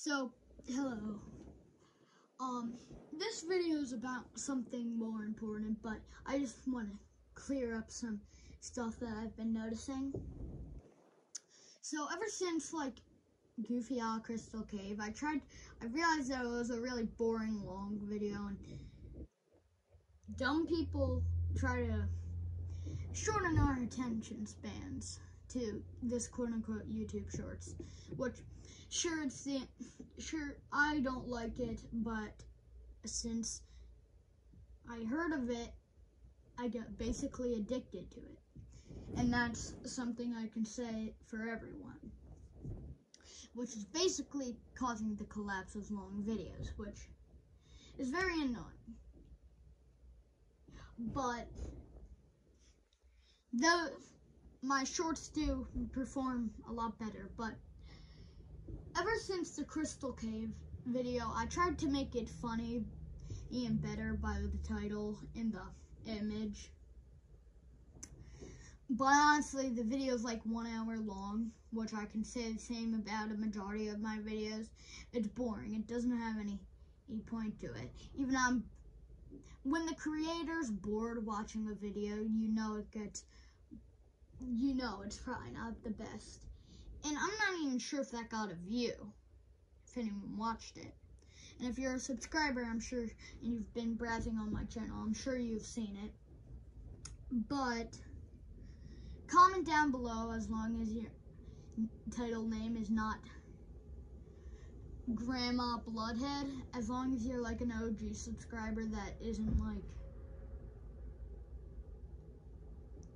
So, hello. Um, this video is about something more important, but I just want to clear up some stuff that I've been noticing. So, ever since, like, Goofy Owl Crystal Cave, I tried, I realized that it was a really boring, long video, and dumb people try to shorten our attention spans to this quote-unquote YouTube Shorts, which sure it's the sure I don't like it, but since I heard of it, I got basically addicted to it. And that's something I can say for everyone. Which is basically causing the collapse of long videos, which is very annoying. But though my shorts do perform a lot better, but ever since the Crystal Cave video, I tried to make it funny and better by the title and the image. But honestly, the video is like one hour long, which I can say the same about a majority of my videos. It's boring. It doesn't have any, any point to it. Even I'm, when the creator's bored watching a video, you know it gets, you know it's probably not the best. And I'm not even sure if that got a view, if anyone watched it. And if you're a subscriber, I'm sure, and you've been browsing on my channel, I'm sure you've seen it. But, comment down below as long as your title name is not Grandma Bloodhead, as long as you're like an OG subscriber that isn't like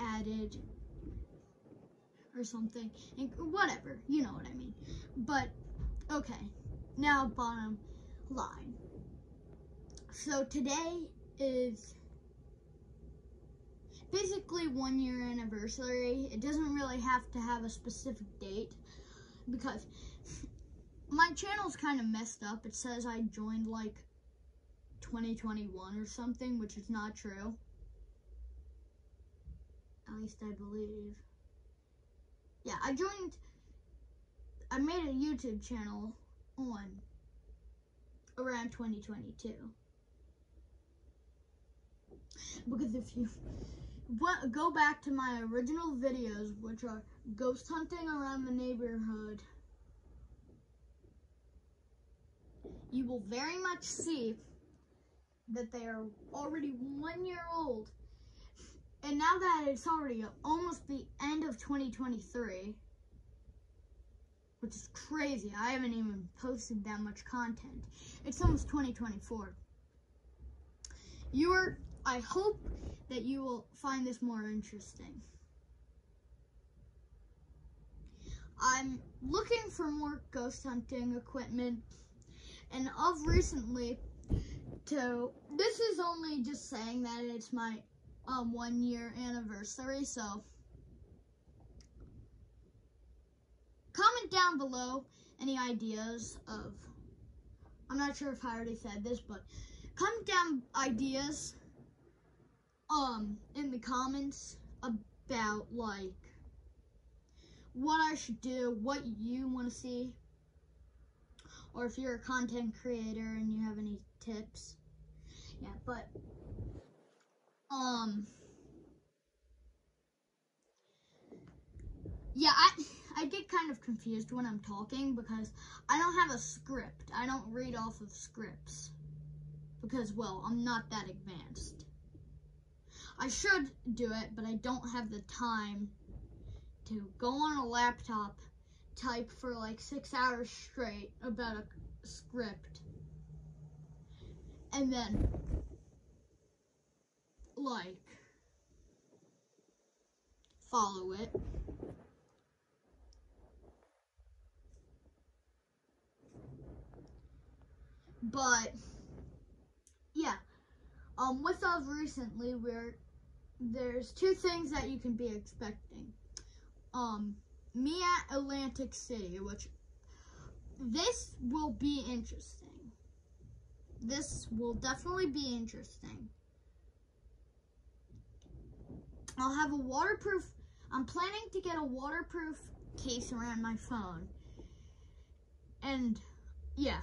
added or something. And whatever, you know what I mean. But, okay, now bottom line. So today is basically one year anniversary. It doesn't really have to have a specific date because my channel's kind of messed up. It says I joined like 2021 or something, which is not true. At least I believe yeah, I joined, I made a YouTube channel on around 2022. Because if you go back to my original videos, which are ghost hunting around the neighborhood, you will very much see that they are already one year old and now that it's already almost the end of 2023, which is crazy, I haven't even posted that much content. It's almost 2024. You are, I hope that you will find this more interesting. I'm looking for more ghost hunting equipment, and of recently, to, this is only just saying that it's my um, one year anniversary. So comment down below any ideas of, I'm not sure if I already said this, but comment down ideas um, in the comments about like what I should do, what you want to see, or if you're a content creator and you have any tips. Yeah, but um. Yeah, I I get kind of confused when I'm talking because I don't have a script. I don't read off of scripts because, well, I'm not that advanced. I should do it, but I don't have the time to go on a laptop, type for like six hours straight about a script, and then like, follow it. But, yeah, um, with us recently, we're, there's two things that you can be expecting. Um, me at Atlantic City, which, this will be interesting. This will definitely be interesting. I'll have a waterproof, I'm planning to get a waterproof case around my phone. And yeah.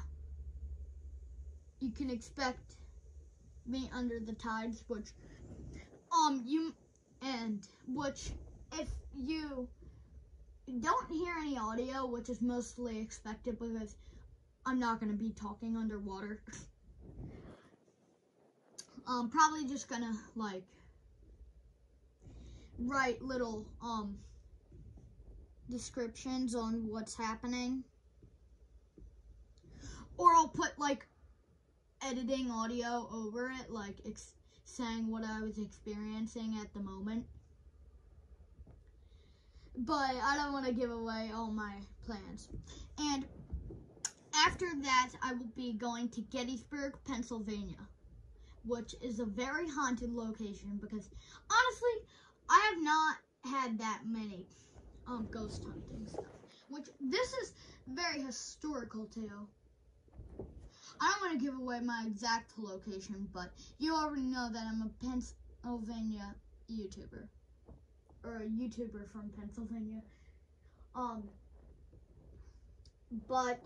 You can expect me under the tides, which um you and which if you don't hear any audio, which is mostly expected because I'm not gonna be talking underwater. I'm probably just gonna like write little um descriptions on what's happening. Or I'll put like editing audio over it, like saying what I was experiencing at the moment. But I don't want to give away all my plans. And after that, I will be going to Gettysburg, Pennsylvania, which is a very haunted location because honestly, I have not had that many um, ghost hunting stuff. Which this is very historical too. I don't want to give away my exact location, but you already know that I'm a Pennsylvania YouTuber. Or a YouTuber from Pennsylvania. Um, but,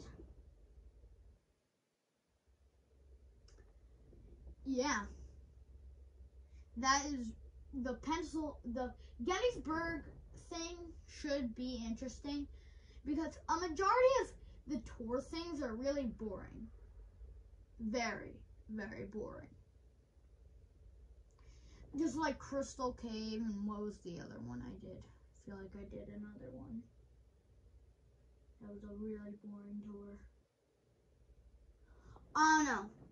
yeah. That is the pencil, the Gettysburg thing should be interesting because a majority of the tour things are really boring very, very boring. Just like Crystal Cave and what was the other one I did? I feel like I did another one. That was a really boring tour. Oh, I don't know.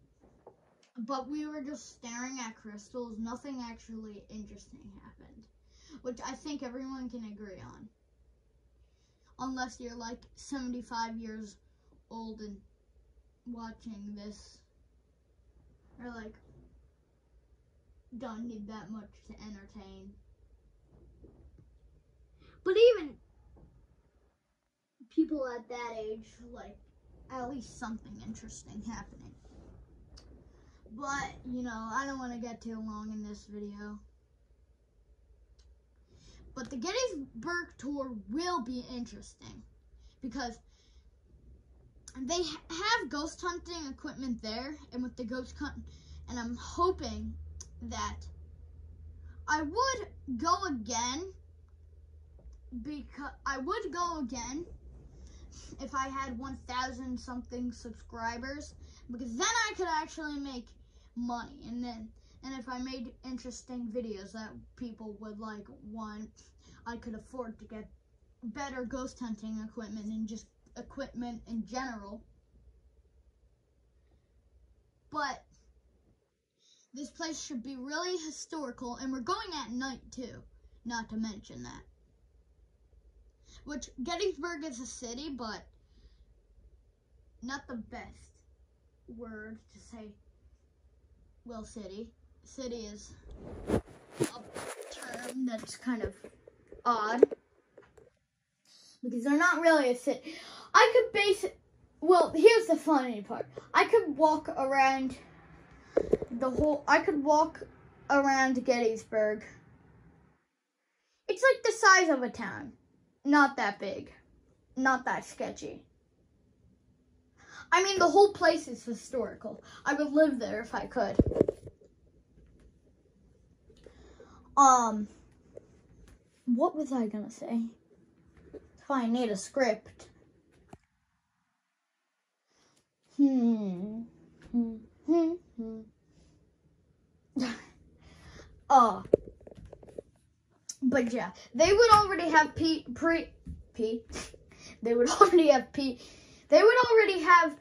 But we were just staring at crystals. Nothing actually interesting happened. Which I think everyone can agree on. Unless you're like 75 years old and watching this or like don't need that much to entertain. But even people at that age like at least something interesting happening. But, you know, I don't want to get too long in this video. But the Gettysburg tour will be interesting because they have ghost hunting equipment there, and with the ghost hunt, and I'm hoping that I would go again because I would go again if I had 1,000 something subscribers because then I could actually make money and then and if I made interesting videos that people would like want I could afford to get better ghost hunting equipment and just equipment in general. But this place should be really historical, and we're going at night too, not to mention that. Which, Gettysburg is a city, but not the best word to say, well, city. City is a term that's kind of odd because they're not really a city. I could base. Well, here's the funny part. I could walk around the whole. I could walk around Gettysburg. It's like the size of a town. Not that big. Not that sketchy. I mean, the whole place is historical. I would live there if I could. Um, what was I gonna say? If I need a script. Hmm. Hmm. Hmm. hmm. uh. But yeah, they would already have P pre P. They would already have P. They would already have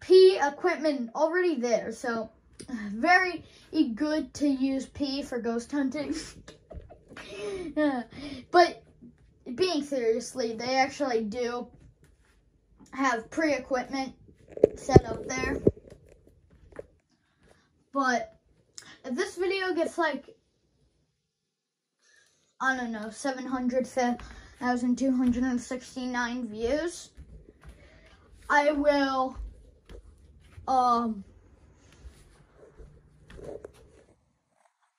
P equipment already there. So very good to use P for ghost hunting. but being seriously, they actually do have pre-equipment set up there. But if this video gets like, I don't know, 700,269 views, I will, um,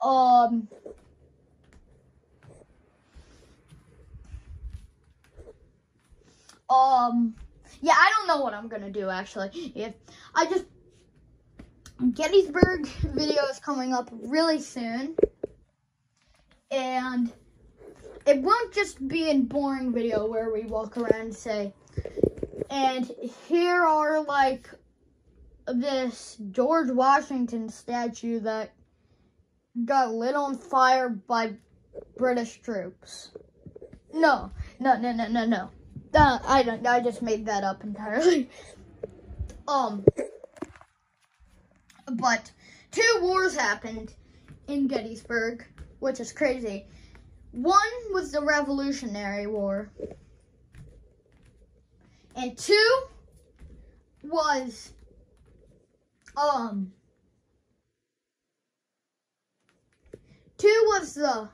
um, um, Yeah, I don't know what I'm gonna do actually. If I just Gettysburg video is coming up really soon, and it won't just be a boring video where we walk around and say, and here are like this George Washington statue that got lit on fire by British troops. No, no, no, no, no, no. Uh, I don't. I just made that up entirely. um, but two wars happened in Gettysburg, which is crazy. One was the Revolutionary War, and two was um two was the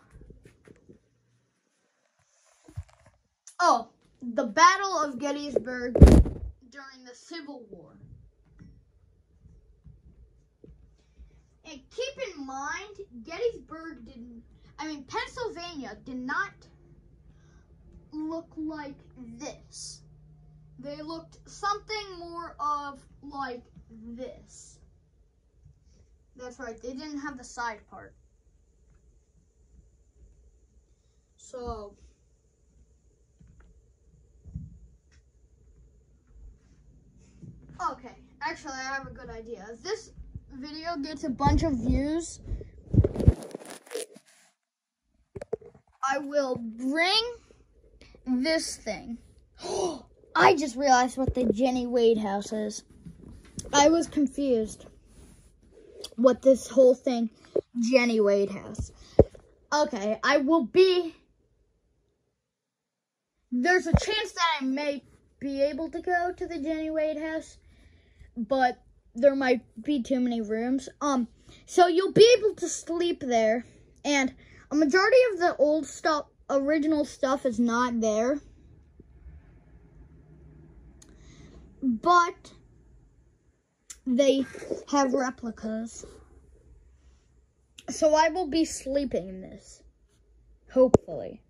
oh the Battle of Gettysburg during the Civil War. And keep in mind, Gettysburg didn't, I mean, Pennsylvania did not look like this. They looked something more of like this. That's right, they didn't have the side part. So, okay, actually I have a good idea. If this video gets a bunch of views, I will bring this thing. Oh, I just realized what the Jenny Wade house is. I was confused what this whole thing Jenny Wade house. Okay, I will be there's a chance that I may be able to go to the Jenny Wade house, but there might be too many rooms. Um, so you'll be able to sleep there, and a majority of the old stuff, original stuff is not there. But they have replicas. So I will be sleeping in this. Hopefully.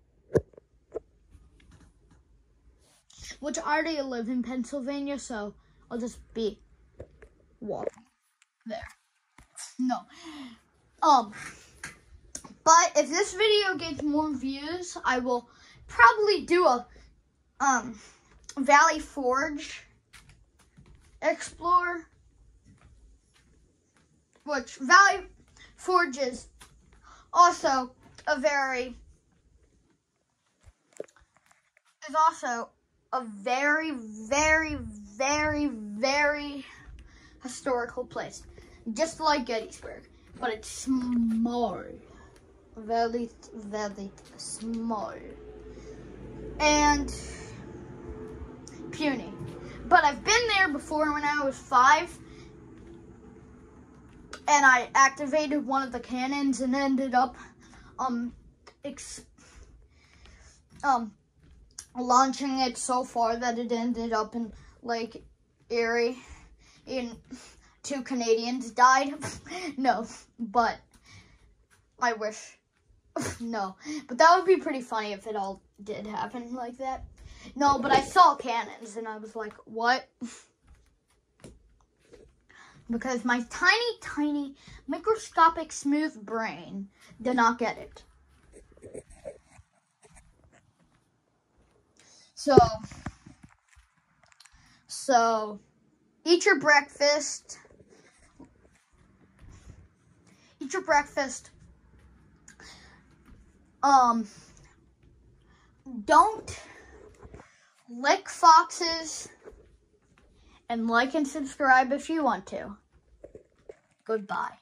Which I already live in Pennsylvania, so I'll just be walking there. No. Um, but if this video gets more views, I will probably do a um Valley Forge explore, which Valley Forge is also a very is also a very, very, very, very historical place. Just like Gettysburg. But it's small. Very, very small. And puny. But I've been there before when I was five. And I activated one of the cannons and ended up um um launching it so far that it ended up in Lake Erie. In two Canadians died. no, but I wish. no, but that would be pretty funny if it all did happen like that. No, but I saw cannons and I was like, what? because my tiny, tiny, microscopic, smooth brain did not get it. So, so eat your breakfast. Eat your breakfast. Um, don't lick foxes and like and subscribe if you want to. Goodbye.